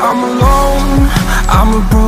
I'm alone, I'm a broken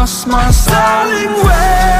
lost my styling way.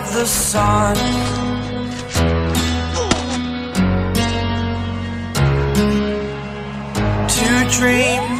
Of the sun. To dream,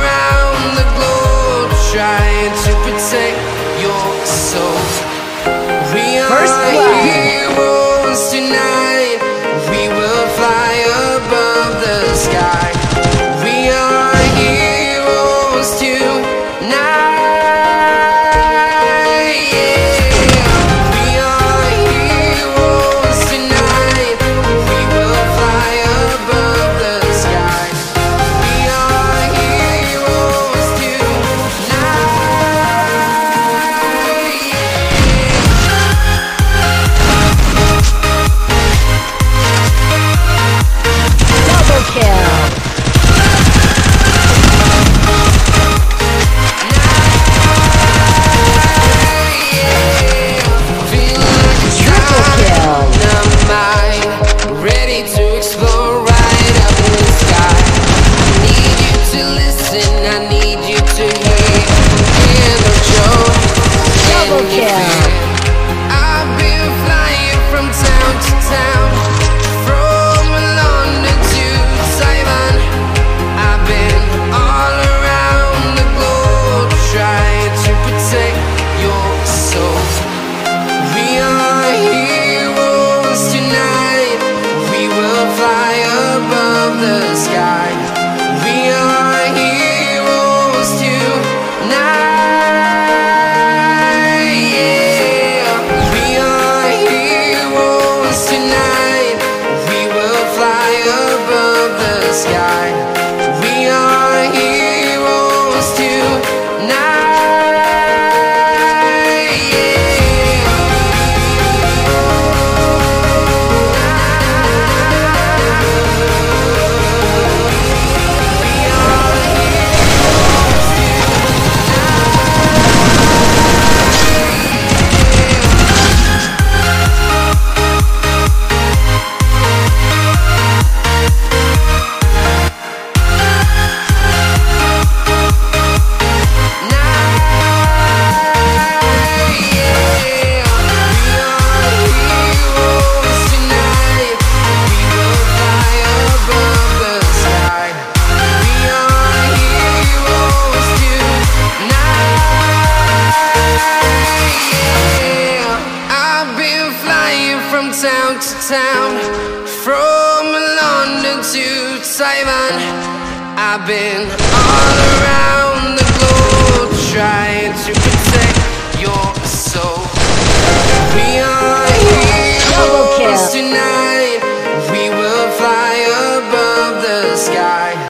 town to town, from London to Taiwan. I've been all around the globe trying to protect your soul. We are heroes tonight.